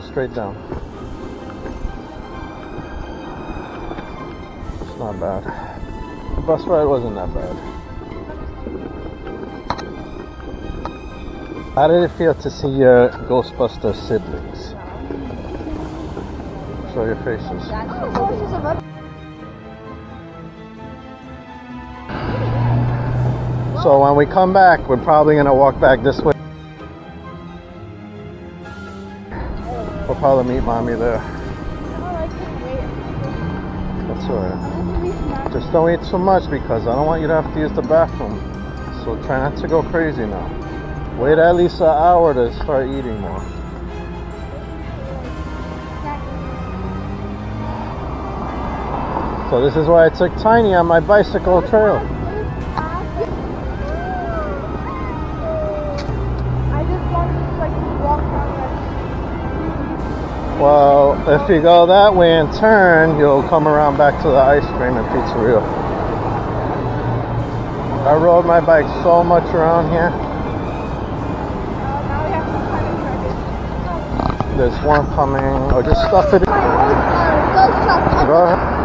go straight down. It's not bad. The bus ride wasn't that bad. How did it feel to see your Ghostbuster siblings? Show your faces. So when we come back, we're probably gonna walk back this way. Probably meet mommy there. That's alright. Just don't eat too much because I don't want you to have to use the bathroom. So try not to go crazy now. Wait at least an hour to start eating more. So this is why I took Tiny on my bicycle trail. Well, if you go that way and turn, you'll come around back to the ice cream and pizzeria. I rode my bike so much around here. There's one coming. Oh, just stuff it. in. Go ahead.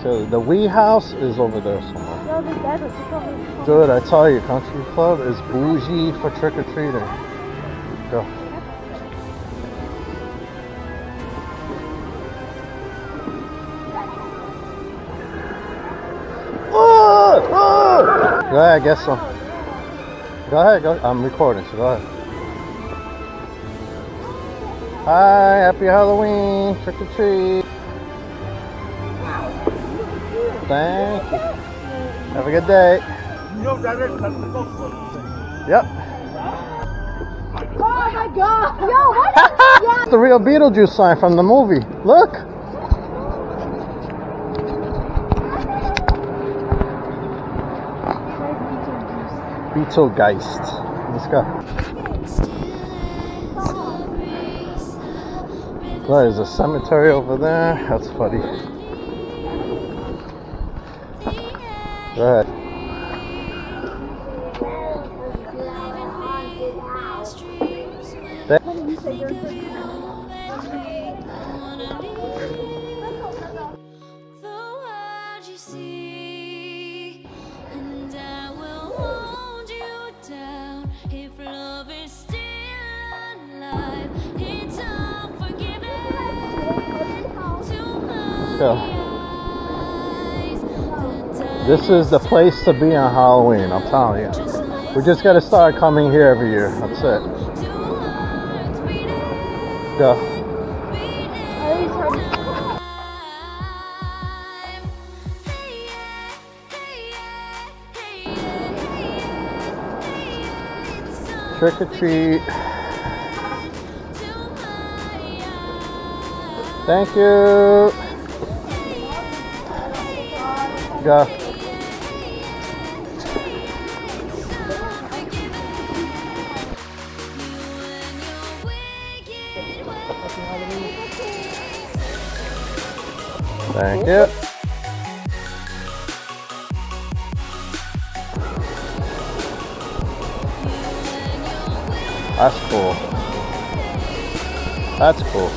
Stay to the Wee House is over there somewhere. No, the dead was probably. Dude, I tell you, Country Club is bougie for trick or treating. Go. Oh, oh. Go ahead, get some. Go ahead, go. I'm recording, so go ahead. Hi, happy Halloween, trick or treat. Thank you. Have a good day. Yep. Oh my god! Yo, what? yeah. The real Beetlejuice sign from the movie. Look. Beetlegeist. Let's go. Well, there's a cemetery over there. That's funny. Go ahead. This is the place to be on Halloween, I'm telling you. We just gotta start coming here every year. That's it. Go. Trick or treat. Thank you. Go. Thank you. That's cool. That's cool.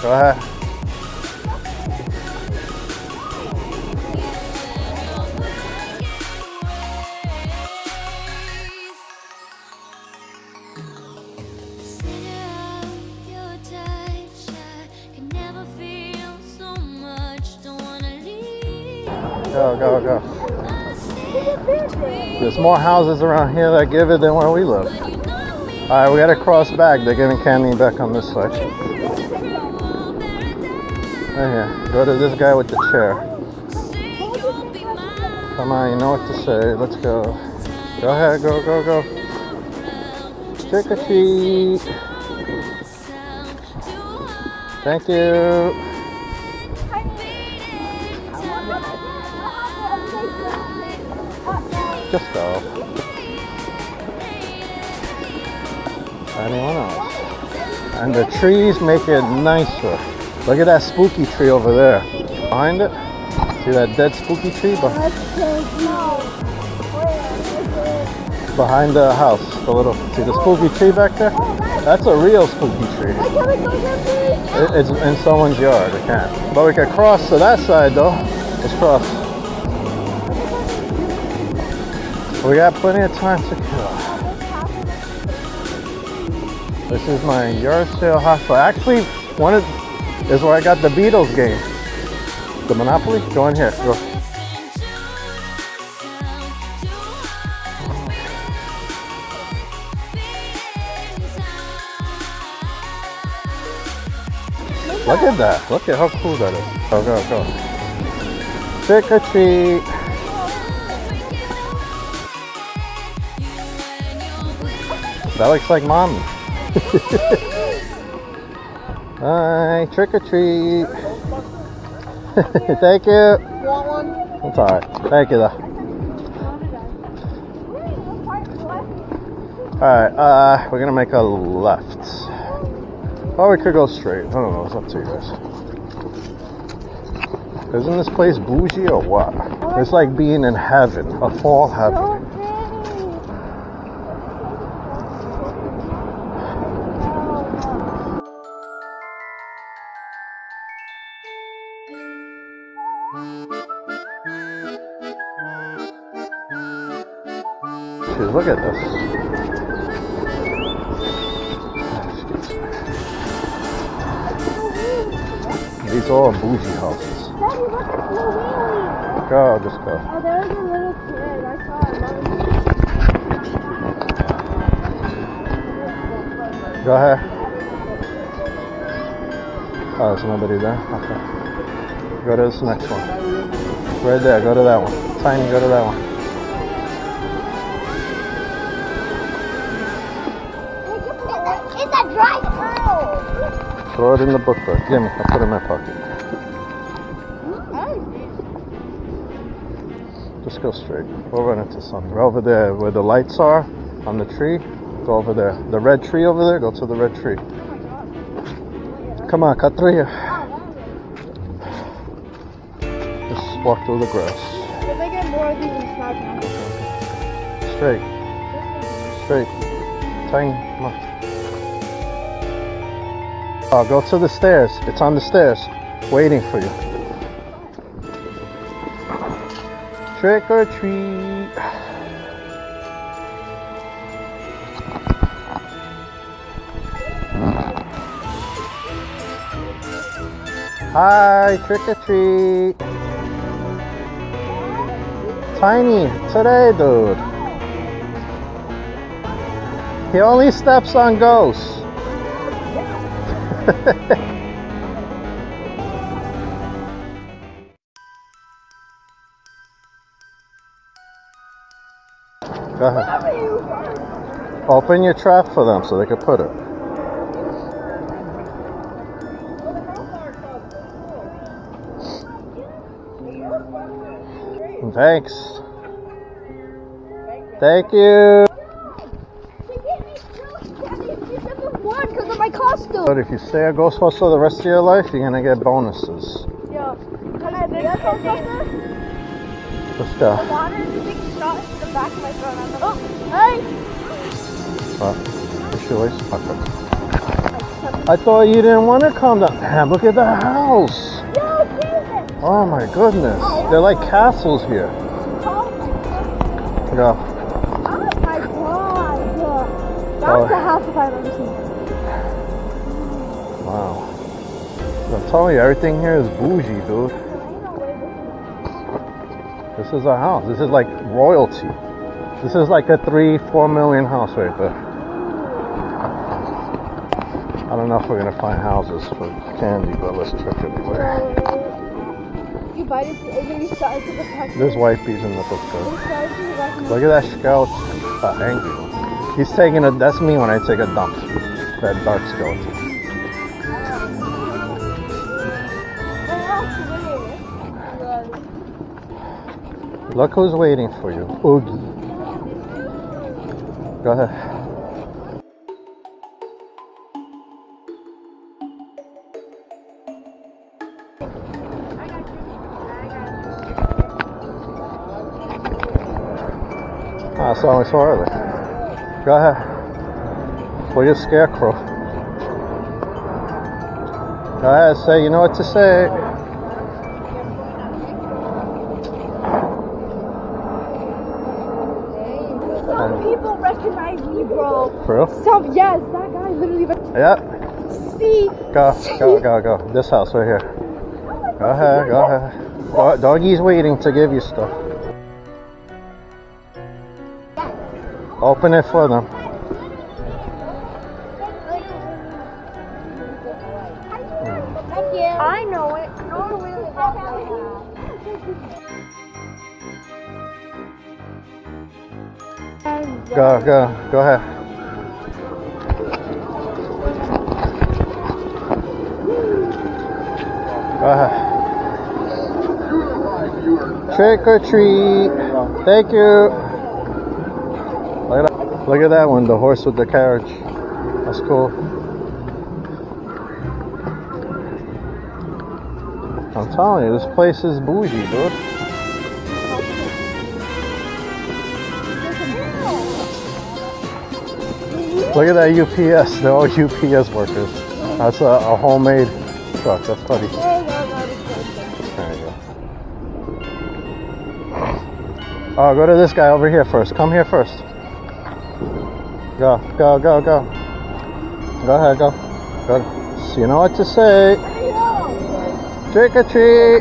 Go ahead. Go, go. There's more houses around here that give it than where we live. Alright, we gotta cross back. They're giving candy back on this side. Right here. Go to this guy with the chair. Come on, you know what to say. Let's go. Go ahead, go, go, go. Trick or treat. Thank you. Anyone else? And the trees make it nicer. Look at that spooky tree over there. Behind it. See that dead spooky tree behind, behind the house? The little see the spooky tree back there? That's a real spooky tree. It's in someone's yard. I can't. But we can cross to that side though. Let's cross. We got plenty of time to This is my yard sale hospital. Actually, one of is where I got the Beatles game. The Monopoly? Go in here. Go. Look at that. Look at how cool that is. Go, go, go. Trick or treat. That looks like mommy. Hi, trick or treat. Thank you. Want one? It's alright. Thank you though. Alright, uh, we're gonna make a left. Or we could go straight. I don't know, it's up to you guys. Isn't this place bougie or what? It's like being in heaven, a fall heaven. Go ahead. Oh, there's nobody there? Okay. Go to this next one. Right there, go to that one. Tiny, go to that one. It's a dry. Throw it in the book bag. Give me, I'll put it in my pocket. Just go straight. We'll run into something. Over there where the lights are on the tree. Go over there. The red tree over there, go to the red tree. Come on, cut through here. Just walk through the grass. If I get more of these in stock. Straight. Straight. Tiny, come on. Oh, go to the stairs. It's on the stairs. Waiting for you. Trick or treat. Hi, trick or treat. Tiny, today, dude. He only steps on ghosts. Go ahead. Open your trap for them so they can put it. Thanks. Thank you. One because of my costume. But if you stay a Ghostbuster the rest of your life, you're gonna get bonuses. Yeah. Can I be a Ghostbuster? Let's go. I wanted to take shot into the back of my throat. I'm like, oh, hey. Uh, push your waist. Okay. I thought you didn't want to come down. Look at the house. David. Oh my goodness. They're like castles here. Oh, Go. oh my god. Oh. That's Oh. the house I've ever seen. Wow. I'm telling you, everything here is bougie, dude. I know where this is. This is a house. This is like royalty. This is like a three, four million house right there. I don't know if we're gonna find houses for candy, but let's check anyway. There's white bees in the book. Look at that skeleton. Uh, angry. He's taking a. That's me when I take a dump. That dark skeleton. Look who's waiting for you. Oogie. Go ahead. Ah, so much farther. Go ahead. For your scarecrow. Go ahead, say you know what to say. Some people recognize me, bro. For real? Some, yes, that guy literally. Yeah. See, Go, go, go, go. This house right here. Go ahead, go ahead. Do- Doggy's waiting to give you stuff. Open it for them. Thank you. I know it. No, we Go, go, go ahead. Go ahead. Trick or treat. Thank you. Look at that, look at that one, the horse with the carriage. That's cool. I'm telling you, this place is bougie, dude. Look at that UPS. They're all UPS workers. That's a, a homemade truck. That's oh, funny. There you go. Oh, go to this guy over here first. Come here first. Go, go, go, go. Go ahead, go. Go. You know what to say. Trick or treat.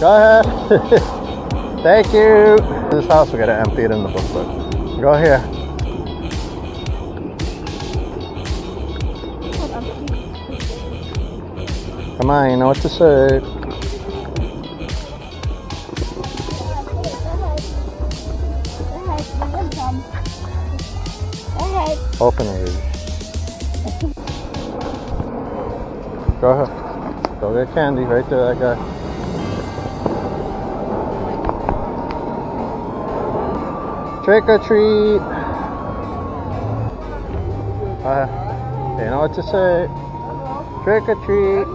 Go ahead. Thank you. This house, we gotta empty it in the booklet. Go here. Come on, you know what to say. Open it. Go ahead. Go get candy right there, that guy. Trick or treat. Uh, you know what to say. Trick or treat.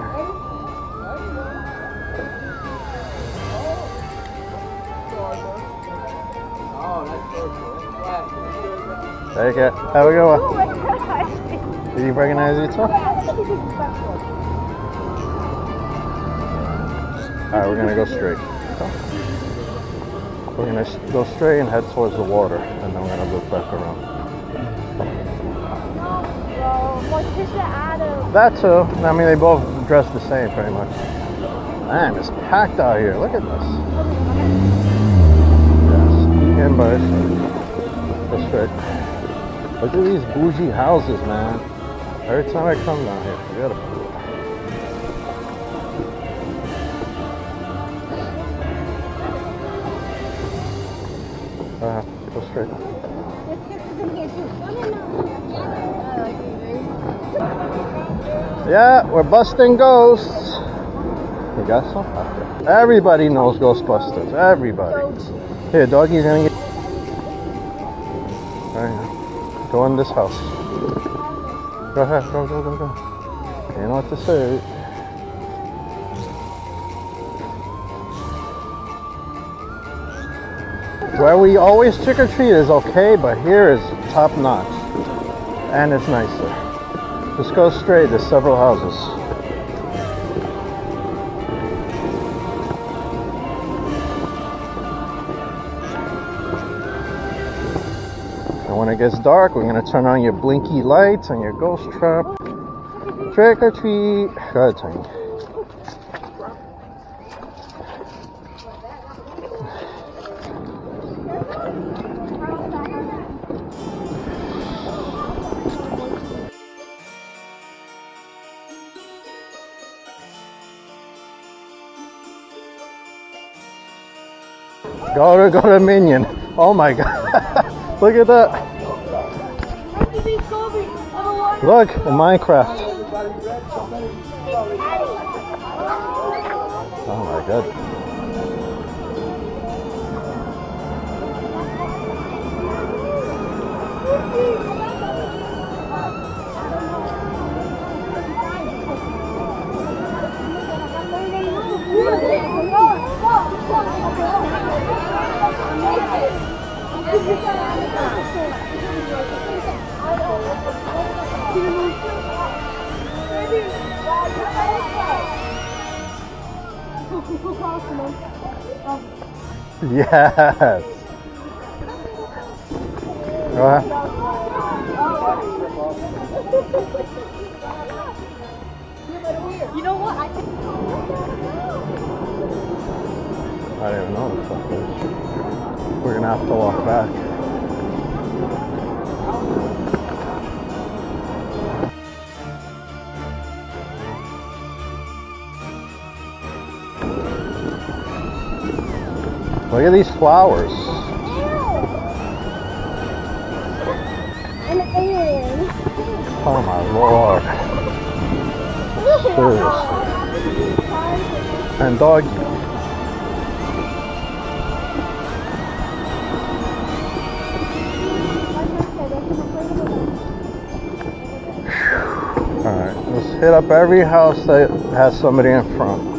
There you go. Have a good one. Did you recognize you too? Alright, we're gonna go straight. So, we're gonna go straight and head towards the water, and then we're gonna loop back around. That too. I mean, they both dress the same pretty much. Man, it's packed out here. Look at this. Yes, in by Go straight. Look at these bougie houses, man. Every time I come down here, forget about it. Uh, go straight. Yeah, we're busting ghosts. You got some? Everybody knows Ghostbusters. Everybody. Here, doggy's gonna get. There you go. In this house. Go ahead. Go, go, go, go. You know what to say. Where we always trick or treat is okay, but here is top notch. And it's nicer. Just go straight, there's several houses. Gets dark, we're gonna turn on your blinky lights and your ghost trap. Trick or treat. Go ahead, Tiny. Go to go to Minion. Oh my god. Look at that. Look, in Minecraft. Oh my god. Yes. Ahead. You know what? I think I don't know what the is. We're gonna have to walk back. Look at these flowers. Oh my lord. Seriously. And doggy. Alright, let's hit up every house that has somebody in front.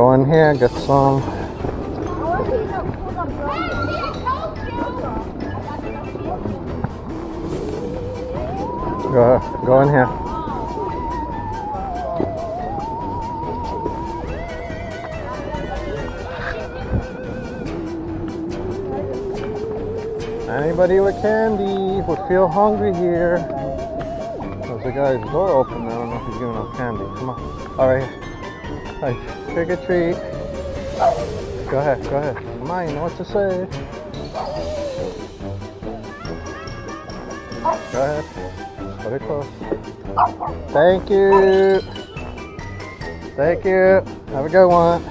Go in here, get some. Go, go in here. Anybody with candy would feel hungry here. There's a guy's door open. I don't know if he's giving out candy. Come on. All right. Trick or treat. Go ahead. Go ahead. On. You know what to say. Go ahead. Put it close. Thank you. Thank you. Have a good one.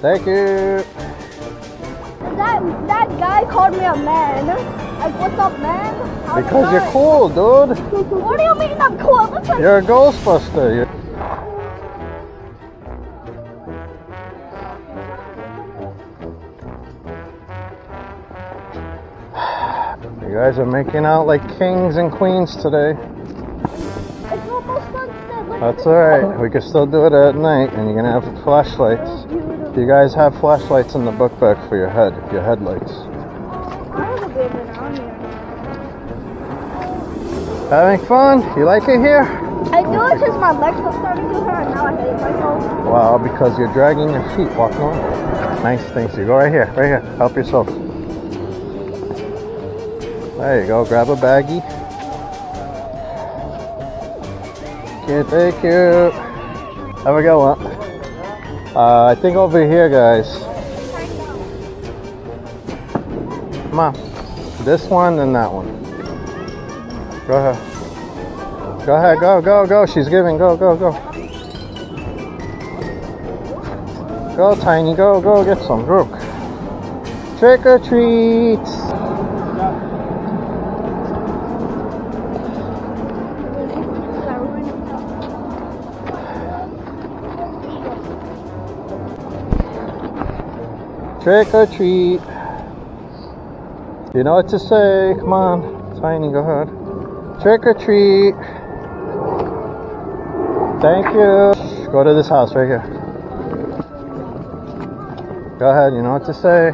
Thank you. That that guy called me a man. Like, what's up, man? How's Because you're cool, dude. What do you mean I'm Corvus? You're a Ghostbuster. You're... You guys are making out like kings and queens today. That's alright. We can still do it at night, and you're gonna have flashlights. You guys have flashlights in the book bag for your head, your headlights. Having fun? You like it here? I do it since my legs were starting to hurt and now I hate myself. Well, because you're dragging your feet walking on. Nice things. You go right here, right here. Help yourself. There you go. Grab a baggie. Okay, thank you. Have a good one. Uh, I think over here, guys. Come on. This one and that one. Go ahead. Go ahead. Go, go, go. She's giving. Go, go, go. Go, Tiny, go, go, get some. Go. Trick or treat. Trick or treat. You know what to say. Come on, Tiny, go ahead. Trick or treat. Thank you. Go to this house right here. Go ahead, you know what to say.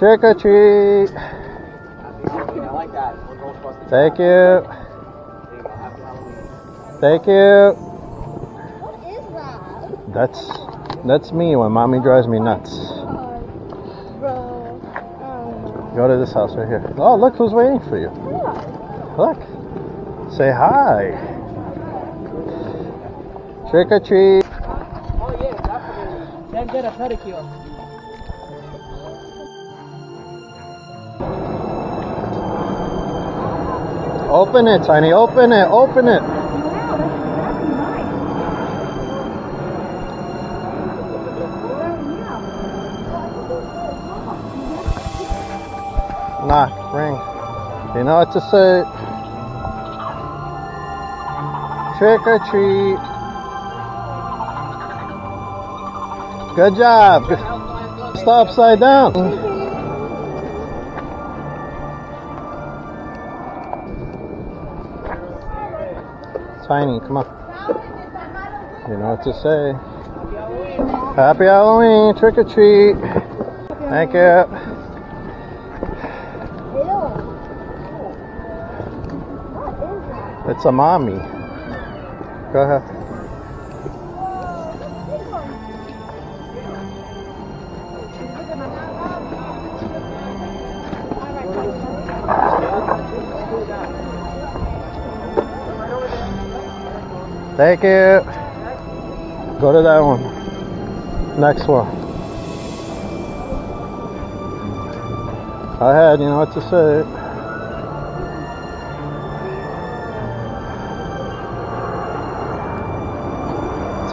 Trick or treat. I like that. We're Ghostbusters. Thank you. There you go. Happy Halloween. Thank you. What is that? That's that's me when mommy drives me nuts. Go to this house right here. Oh, look who's waiting for you. Look. Say hi. Trick or treat. Oh, yeah, definitely. Then get a pedicure. Open it, Tiny. Open it. Open it. Ring. You know what to say. Trick or treat. Good job. Stop upside down. Tiny, come on. You know what to say. Happy Halloween, trick or treat. Thank you. It's a mommy. Go ahead. Thank you. Go to that one. Next one. Go ahead, you know what to say.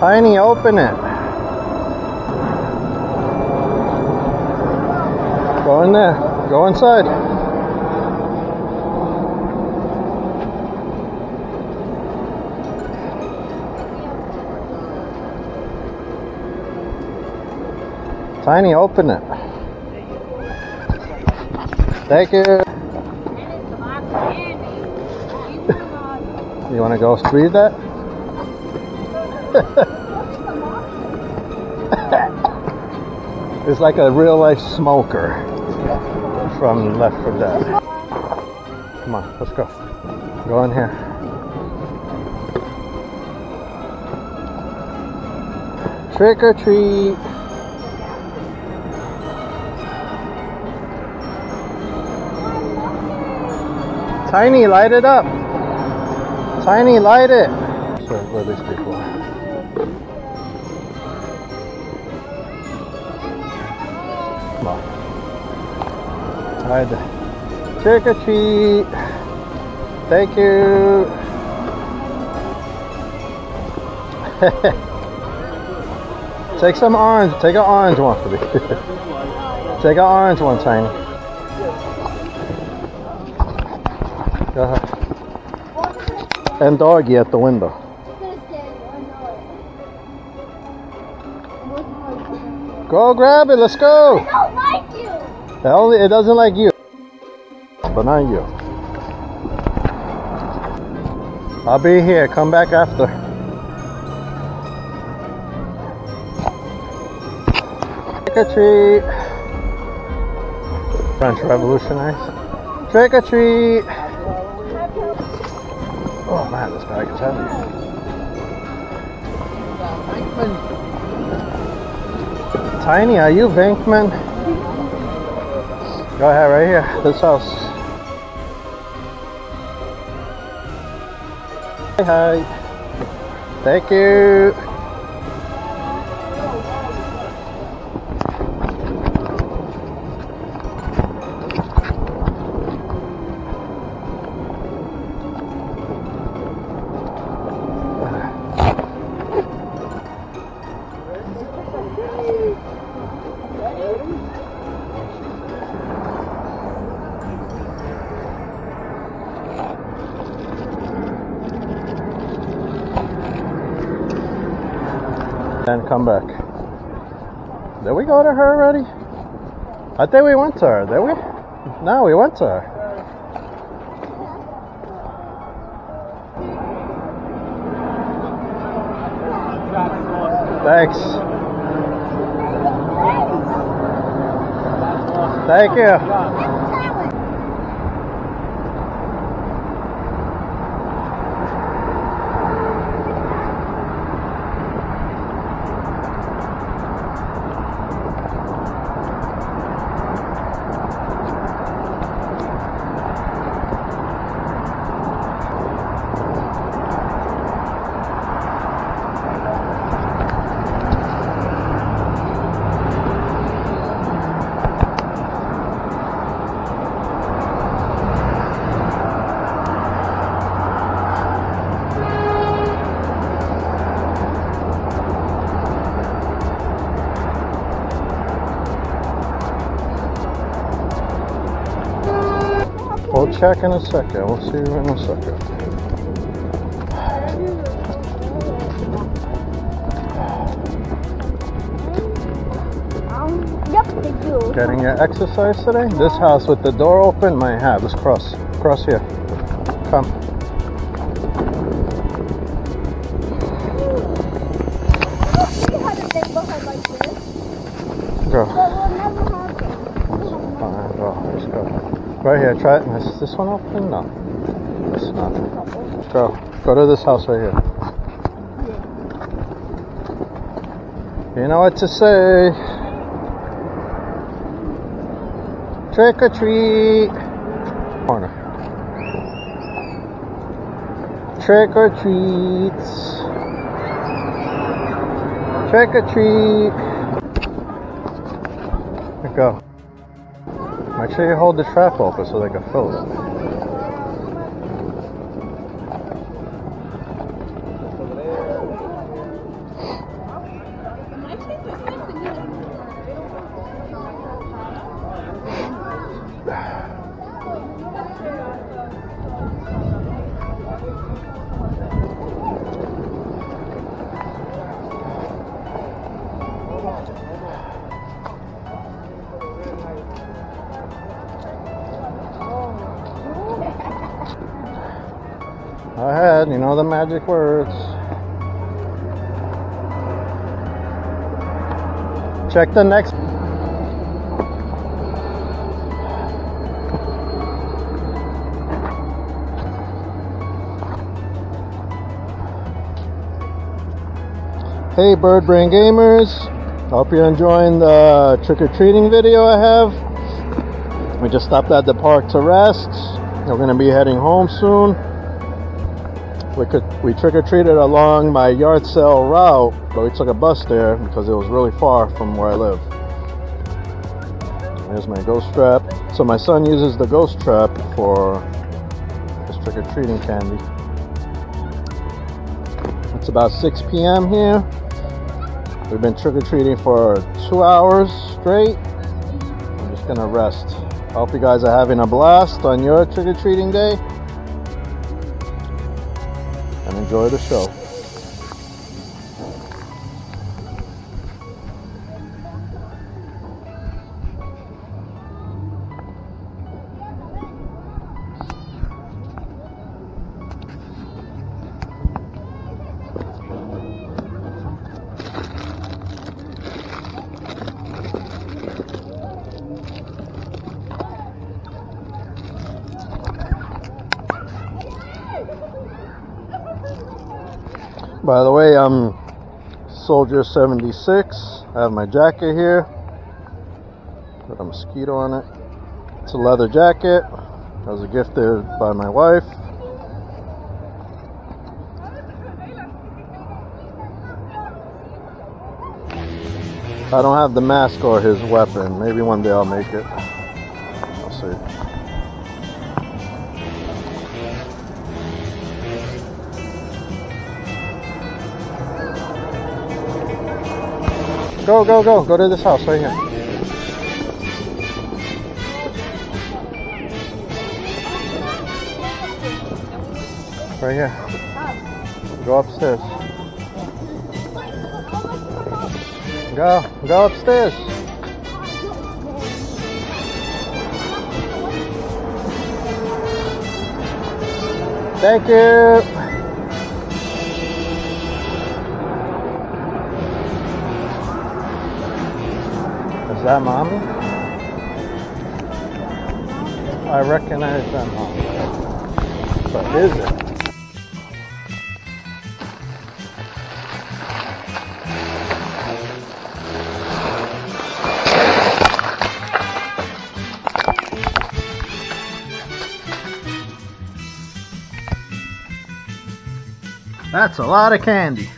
Tiny, open it. Go in there. Go inside. Tiny, open it. Thank you. You want to go read that? it's like a real life smoker from Left 4 Dead. Come on, let's go. Go in here. Trick or treat. Tiny, light it up. Tiny, light it. So, where Hide. Trick or treat. Thank you. Take some orange. Take an orange one for me. Take an orange one, Tiny. Go ahead. And doggy at the window. Go grab it. Let's go. It only it doesn't like you, but not you. I'll be here. Come back after. Trick or treat. French revolutionize. Trick or treat. Oh man, this bag is heavy. Tiny, are you Venkman? Go ahead, right here. This house. Hi, hi. Thank you. Come back. Did we go to her already? I think we went to her, did we? No, we went to her. Thanks. Thank you. Check in a second. We'll see you in a second. Yep, they do. Getting your exercise today? This house with the door open might have. Let's cross. Cross here. Come. We had a neighborhood like this, Go. but we'll never have this. Fine, go. Let's go. Right here. Try it. Is this one open? No. It's not. Go. Go to this house right here. You know what to say. Trick or treat. Corner. Trick or treats. Trick or treat. Make sure you hold the trap open so they can fill it. You know the magic words. Check the next. Hey, Bird Brain Gamers. Hope you're enjoying the trick or treating video I have. We just stopped at the park to rest. We're going to be heading home soon. We could we trick or treated along my yard sale route, but we took a bus there because it was really far from where I live. There's my ghost trap. So my son uses the ghost trap for his trick or treating candy. It's about 6 p.m. here. We've been trick or treating for two hours straight. I'm just gonna rest. I Hope you guys are having a blast on your trick or treating day enjoy the show. I'm Soldier 76. I have my jacket here. Got a mosquito on it. It's a leather jacket. It was a gifted by my wife. I don't have the mask or his weapon. Maybe one day I'll make it. I'll see. Go, go, go. Go to this house right here. Right here. Go upstairs. Go, go upstairs. Thank you. That mommy? I recognize that mommy. But is it? That's a lot of candy.